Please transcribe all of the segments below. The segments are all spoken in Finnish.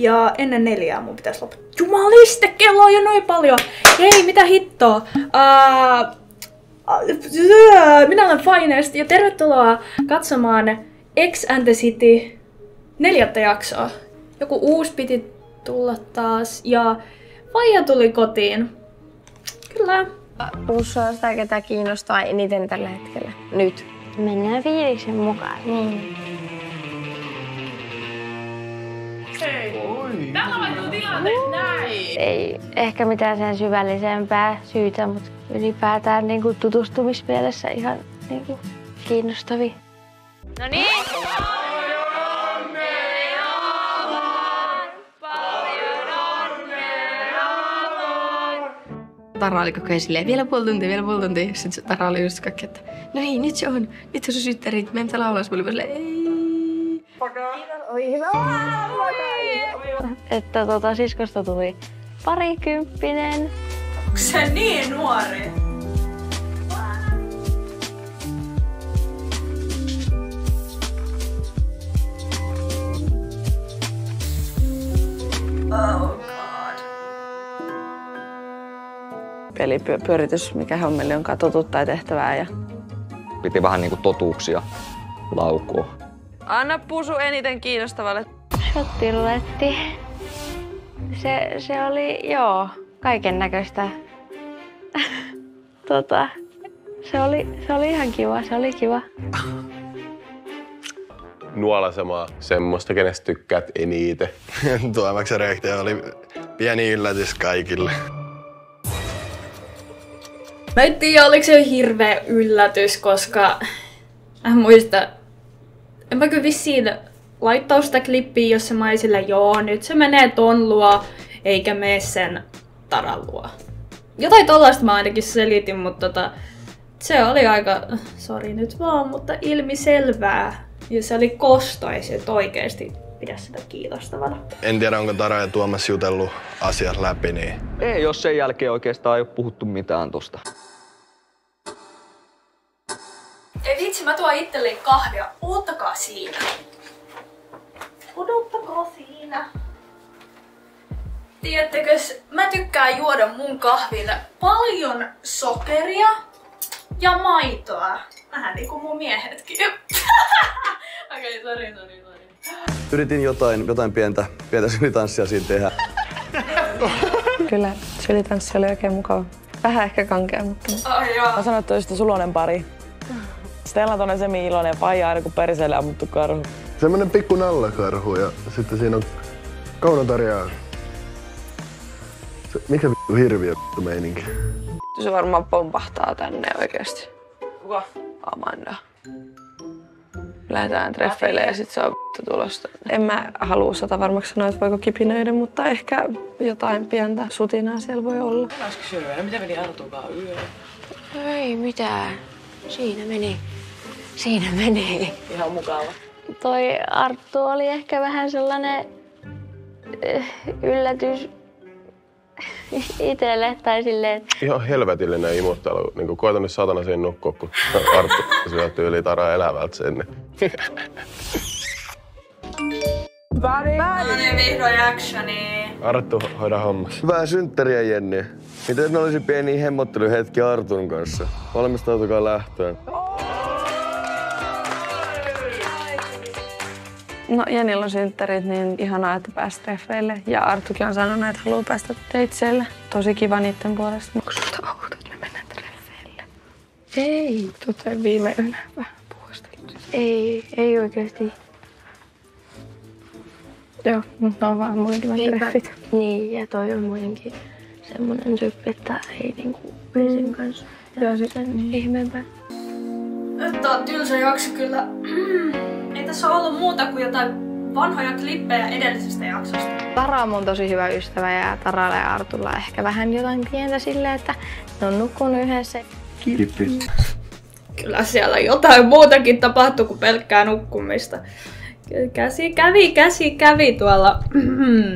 Ja ennen neljää mun pitäisi lopettaa. Jumaliste, kello on jo noin paljon. Hei, mitä hittoa? Uh, minä olen Finest ja tervetuloa katsomaan X and the City neljättä jaksoa. Joku uusi piti tulla taas ja Faija tuli kotiin. Kyllä. Pussa on sitä, ketä kiinnostaa eniten tällä hetkellä. Nyt. Mennään fiiliksen mukaan. Niin. Ei ehkä mitään sen syvällisempää syytä, mutta ylipäätään niin kuin tutustumismielessä ihan niin kuin kiinnostavia. No niin! Tara oli koko ajan silleen, vielä puoli tuntia, vielä puoli tuntia. Sitten se Tara oli just kaikki, että no niin, nyt se on. Nyt on sun syttärit, meidän pitää laulaa. Mä olin vaan silleen, ei. Oi hyvä. Että tota, siskosta tuli parikymppinen. Onko se niin nuori? Oh god. pelipyöritys, mikä hommeli on totuttu tai tehtävää. Ja... Piti vähän niinku totuuksia laukua. Anna pusu eniten kiinnostavalle. Shottiruletti. Se, se oli, joo, kaiken näköistä. tota, se oli, se oli ihan kiva, se oli kiva. nuolasemaan semmoista, kenestä tykkäät eniten. Tuomaksen reaktio oli pieni yllätys kaikille. Mä en tiedä, oliko se hirveä yllätys, koska mä en muista, en mä kyllä vissiin laittaa sitä klippiä, jos mä sillä, joo, nyt se menee ton luo, eikä mene sen taran luo. Jotain tollaista mä ainakin selitin, mutta tota, se oli aika, sori nyt vaan, mutta ilmiselvää. Ja se oli kosto, ei se nyt oikeesti pidä sitä kiitostavana. En tiedä, onko Tara ja Tuomas jutellut asiat läpi, niin Ei, jos sen jälkeen oikeastaan ei ole puhuttu mitään tosta. Ei vitsi, mä tuon itselleni kahvia. Odottakaa siinä. Odottakaa siinä. Tiedättekö, mä tykkään juoda mun kahville paljon sokeria ja maitoa. Vähän niinku mun miehetkin. Okei, okay, sori, sori, sori. Yritin jotain, jotain pientä, pientä sylitanssia siinä tehdä. Kyllä, sylitanssi oli oikein mukava. Vähän ehkä kankea, mutta... Ai joo. Mä sanoin, että olisi sulonen pari. Stella on semi iloinen ja Faija aina kuin perseelle ammuttu karhu. semmonen pikku nallakarhu ja sitten siinä on Kaunotarja. Se, mikä vittu hirviö vittu meininki? Se varmaan pompahtaa tänne oikeesti. Kuka? Amanda. Lähdetään treffeille ja sit se on vittu tulosta. En mä halua sata varmaksi sanoa, että voiko kipinöidä, mutta ehkä jotain pientä sutinaa siellä voi olla. Syödä. Mitä meni Artukaan yö? Ei mitään. Siinä meni. Siinä meni. Ihan mukava. Toi Arttu oli ehkä vähän sellainen eh, yllätys itselle tai silleen, Ihan helvetillinen imuttelu. Niin koitan nyt satana siihen nukkua, kun Arttu syö tyyli Tara elävältä sen. No niin, vihdoin actioni. Arttu, hoida hommas. Hyvää synttäriä, Jenni. Miten olisi pieni hemmottelyhetki Artun kanssa? Valmistautukaa lähtöön. No Jenillä on synttärit, niin ihanaa, että pääsi treffeille. Ja Artukin on sanonut, että haluaa päästä deitseille. Tosi kiva niiden puolesta. Onko susta outo, että me mennään treffeille? Ei. Tutte viime yönä vähän puhusteltu. ei, ei oikeasti. Joo, mutta on vaan muinkin Eipä- treffit. Niin, ja toi on muidenkin semmonen tyyppi, että ei niinku sen kanssa. Joo, sit, sen niin. ihmeempää. Tää on tylsä jakso kyllä. Tässä ole ollut muuta kuin jotain vanhoja klippejä edellisestä jaksosta. Tara on mun tosi hyvä ystävä ja Taralla ja Artulla ehkä vähän jotain pientä silleen, että ne on nukkunut yhdessä. Kyllä siellä jotain muutakin tapahtui kuin pelkkää nukkumista. Käsi kävi, käsi kävi tuolla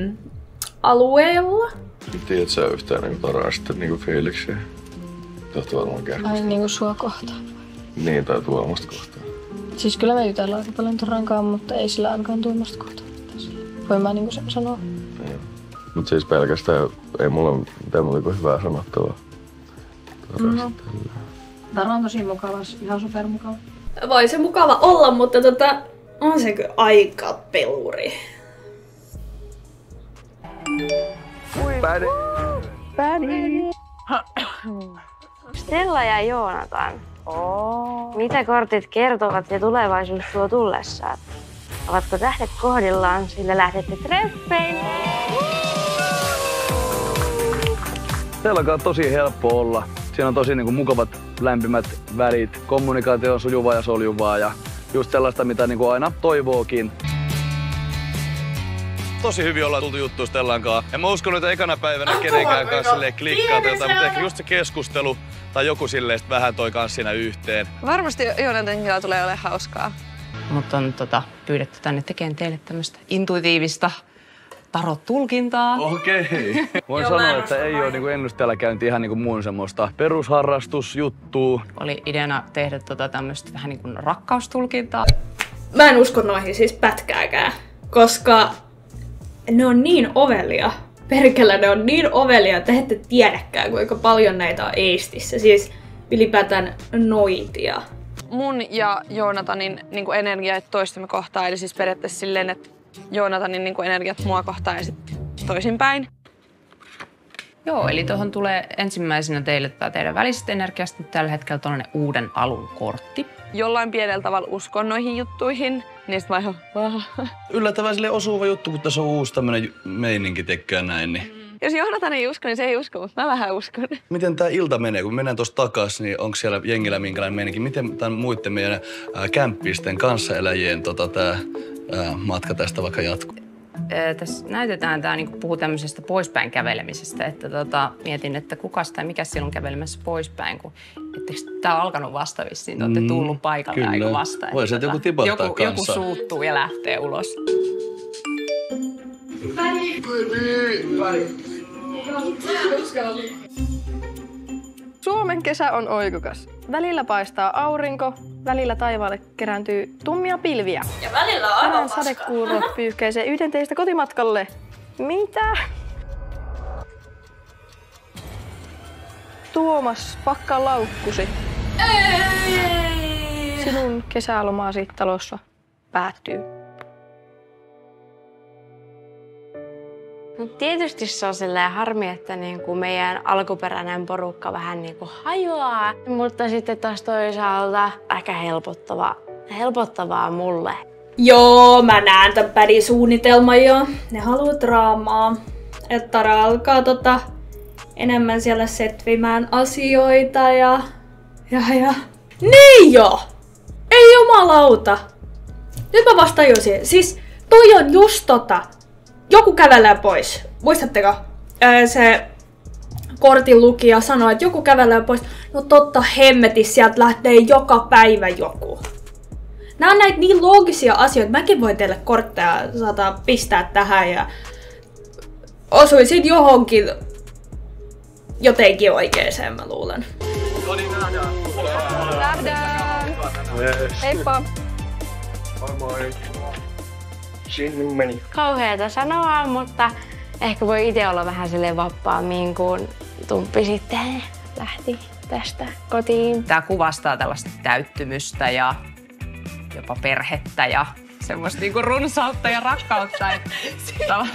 alueella. Tiedät sä yhtään niin Taraa sitten niin fiiliksiä? Tohti varmaan kertoa. Ai niinku sua kohtaan. Niin, tai Tuomasta kohtaan. Siis kyllä me jutellaan aika paljon Tarankaan, mutta ei sillä ainakaan tuomasta kohtaa. voin mä niinku sanoa. Mutta siis pelkästään ei mulla mitään muuta kuin hyvää sanottavaa. Mm-hmm. Tara on tosi mukava, ihan supermukava. Voi se mukava olla, mutta tota, on se kyllä aika peluri. Pädi. Pädi. Stella ja Joonatan. Oh. Mitä kortit kertovat ja tulevaisuus tuo tullessaan? Ovatko tähdet kohdillaan, sillä lähdette treffeille? Teillä on tosi helppo olla. Siinä on tosi niin kuin, mukavat, lämpimät välit. Kommunikaatio on sujuvaa ja soljuvaa ja just sellaista, mitä niin kuin aina toivookin. Tosi hyvin ollaan tultu juttuun Stellan kanssa. En mä uskon, että ekana päivänä kenenkään kanssa klikkaa jotain, mutta ehkä just se keskustelu tai joku silleen vähän toi kanssa siinä yhteen. Varmasti Joonatankin tulee olemaan hauskaa. Mut on tota, pyydetty tänne tekemään teille tämmöistä intuitiivista tarot-tulkintaa. Okei. Okay. Voin sanoa, että ei ole niin ennusteella käynti ihan niin kuin muun semmoista perusharrastusjuttua. Oli ideana tehdä tota tämmöistä vähän niin kuin rakkaustulkintaa. Mä en usko noihin siis pätkääkään, koska ne on niin ovelia. Perkele, ne on niin ovelia, että te ette tiedäkään, kuinka paljon näitä on Eistissä. Siis ylipäätään noitia. Mun ja Joonatanin niin kuin energiat toistemme kohtaan, eli siis periaatteessa silleen, että Joonatanin niin kuin energiat mua kohtaan ja sitten toisinpäin. Joo, eli tuohon tulee ensimmäisenä teille tämä teidän välisestä energiasta tällä hetkellä tuollainen uuden alun kortti. Jollain pienellä tavalla uskon noihin juttuihin, niin sit mä ihan, "Vah." Yllättävän sille osuva juttu, kun tässä on uusi tämmönen meininki tekee näin, niin Jos Joonatan ei usko, niin se ei usko, mutta mä vähän uskon. Miten tämä ilta menee? Kun mennään tuosta takaisin, niin onko siellä jengillä minkälainen meininki? Miten tämän muiden meidän ää, kämppisten kanssaeläjien tota, tää, ää, matka tästä vaikka jatkuu? Tässä näytetään tämä, niin puhuu tämmöisestä poispäin kävelemisestä, että tota, mietin, että kuka tai mikä siellä on kävelemässä poispäin, kun tämä on alkanut vasta vissiin, te olette Mm, tullut paikalle kyllä. aika vasta. että Voi sieltä joku tipahtaa joku, joku kanssa. suuttuu ja lähtee ulos. Suomen kesä on oikukas. Välillä paistaa aurinko, välillä taivaalle kerääntyy tummia pilviä. Ja välillä on aivan Tänään paskaa. sadekuurot pyyhkeisee yhden teistä kotimatkalle. Mitä? Tuomas, pakkaa laukkusi. Sinun kesälomasi talossa päättyy. Mut tietysti se on silleen harmi, että niinku meidän alkuperäinen porukka vähän niinku hajoaa. Mutta sitten taas toisaalta ehkä helpottavaa, helpottavaa mulle. Joo, mä näen tämän pädin jo. Ne haluaa draamaa. Että Tara alkaa tota, enemmän siellä setvimään asioita ja... Ja ja... Niin jo! Ei jumalauta! Nyt mä vasta tajusin. Siis toi on just tota. Joku kävelee pois. Muistatteko? Ää, se kortin lukija sanoi, että joku kävelee pois. No totta hemmetis, sieltä lähtee joka päivä joku. Nämä on näitä niin loogisia asioita. Mäkin voin teille kortteja saada pistää tähän ja osuisin johonkin jotenkin oikeeseen, mä luulen. Nähdään! Heippa! Moi moi. Sinne meni. Kauheeta sanoa, mutta ehkä voi itse olla vähän silleen vapaammin, kun Tumppi sitten lähti tästä kotiin. Tämä kuvastaa tällaista täyttymystä ja jopa perhettä ja semmoista niinku runsautta ja rakkautta.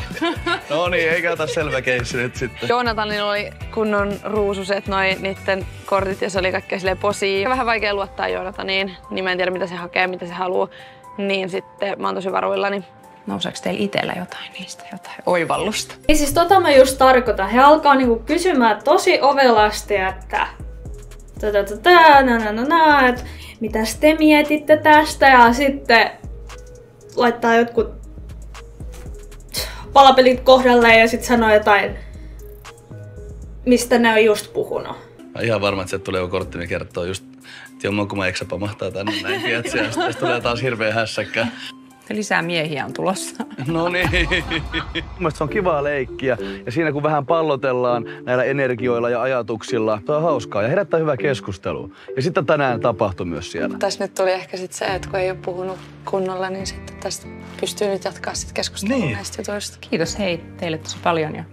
No niin, eikä ota selvä keissi nyt sitten. Joonatanilla oli kunnon ruususet noi niitten kortit ja se oli kaikkea silleen posia. Vähän vaikea luottaa Joonataniin, niin mä en tiedä mitä se hakee, mitä se haluaa. Niin sitten mä oon tosi varuillani. Nouseeko teillä itsellä jotain niistä, jotain oivallusta? Niin siis tota mä just tarkoitan. He alkaa niinku kysymään tosi ovelasti, että tätä, tätä, nä, nä, nä, nä, että mitäs te mietitte tästä ja sitten laittaa jotkut palapelit kohdalle ja sitten sanoo jotain, mistä ne on just puhunut. Mä ihan varma, että sieltä tulee joku kortti, mikä kertoo just, että jomman kun mä eksä pamahtaa tänne näin? Ja sitten tulee taas hirveä hässäkkä. Ehkä lisää miehiä on tulossa. No niin. Mielestäni se on kivaa leikkiä ja siinä kun vähän pallotellaan näillä energioilla ja ajatuksilla, se on hauskaa ja herättää hyvää keskustelua. Ja sitten tänään tapahtui myös siellä. Tässä nyt tuli ehkä sit se, että kun ei ole puhunut kunnolla, niin sitten tästä pystyy nyt jatkaa sit keskustelua Niin. näistä jutuista. Kiitos hei teille tosi paljon. Ja...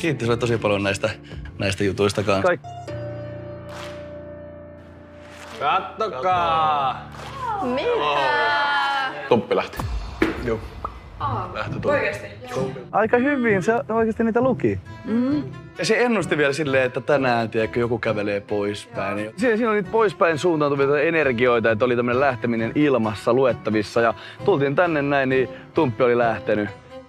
Kiitos sulle tosi paljon näistä, näistä jutuista kanssa. Kaik- Kattokaa! Tuppi lähti. Joo. Oikeasti? Aika hyvin, se oikeasti niitä luki. Mm. Ja se ennusti vielä silleen, että tänään tiedätkö, joku kävelee poispäin. Siinä, siinä oli niitä poispäin suuntautuvia energioita, että oli tämmöinen lähteminen ilmassa luettavissa. Ja tultiin tänne näin, niin Tumppi oli lähtenyt.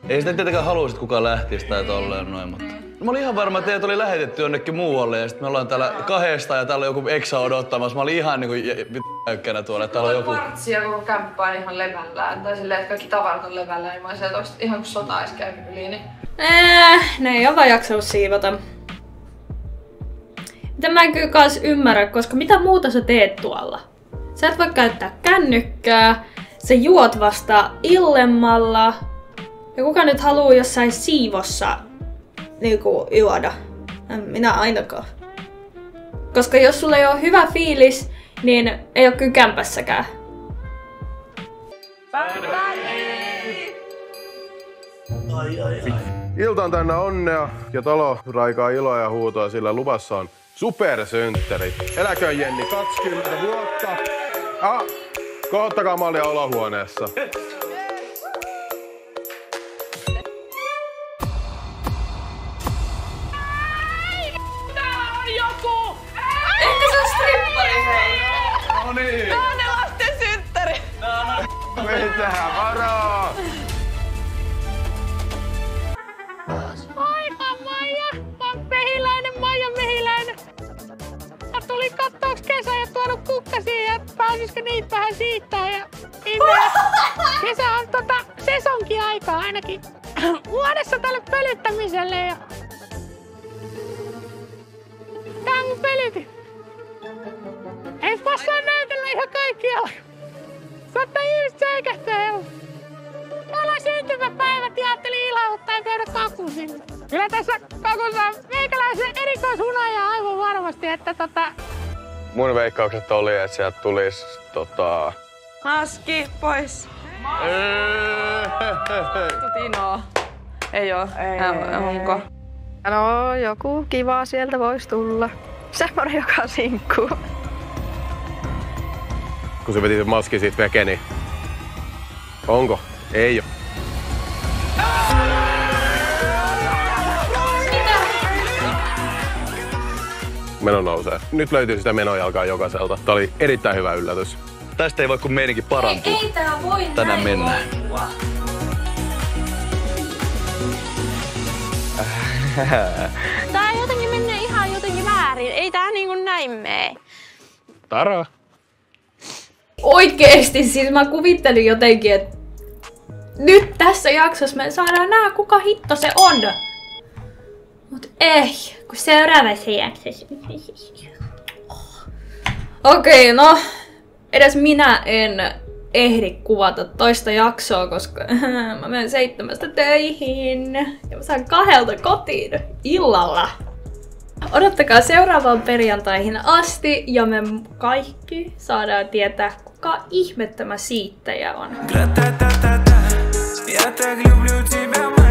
Ei sitä tietenkään haluaisi, että kukaan lähtisi tai tolleen noin, mutta... Mä olin ihan varma, että teidät oli lähetetty jonnekin muualle ja sitten me ollaan täällä kahdesta ja täällä on joku eksä odottamassa. Mä olin ihan niinku jäykkänä tuolla, että täällä on joku... Partsia koko kämppä on ihan levällään. Tai silleen, että kaikki tavarat on levällään. Niin mä olisin, että olisi ihan kuin sota olisi käynyt yli. Niin... Äh, ne ei ole vaan jaksanut siivota. Mitä mä en kyllä kans ymmärrä, koska mitä muuta sä teet tuolla? Sä et voi käyttää kännykkää, sä juot vasta illemmalla. Ja kuka nyt haluu jossain siivossa niinku juoda? En minä ainakaan. Koska jos sulla ei ole hyvä fiilis, niin ei ole kyllä kämpässäkään. Ilta on täynnä onnea ja talo raikaa iloa ja huutoa, sillä luvassa on supersynttäri. Eläköön Jenni 20 vuotta. Ah, kohottakaa mallia olohuoneessa. Mun pölyti. Ei passaa näytellä ihan kaikkialla. Saattaa ihmiset säikähtää ja Mulla on syntymäpäivät ja ajattelin ilauttaa ja käydä kakun sinne. Kyllä tässä kakussa on meikäläisen erikoishunaja aivan varmasti, että tota... Mun veikkaukset oli, että sieltä tulisi tota... Maski pois. Tino. Ei oo. Ei, Onko? No, joku kiva sieltä voisi tulla. Semmoinen, joka sinkkuu. Kun se veti sen maski siitä veke, niin... Onko? Ei oo. Meno nousee. Nyt löytyy sitä menojalkaa jokaiselta. Tämä oli erittäin hyvä yllätys. Tästä ei voi kuin meininki parantua. Ei tää voi Tänään näin mennään. loppua. Ei tää niinku näin mene. Tara. Oikeesti, siis mä kuvittelin jotenkin, että nyt tässä jaksossa me saadaan nähdä, kuka hitto se on. Mut ei, kun seuraavassa jaksossa. Okei, no. Edes minä en ehdi kuvata toista jaksoa, koska mä menen seitsemästä töihin. Ja mä saan kahdelta kotiin illalla. Odottakaa seuraavaan perjantaihin asti ja me kaikki saadaan tietää, kuka ihme tämä siittäjä on. Я так люблю тебя,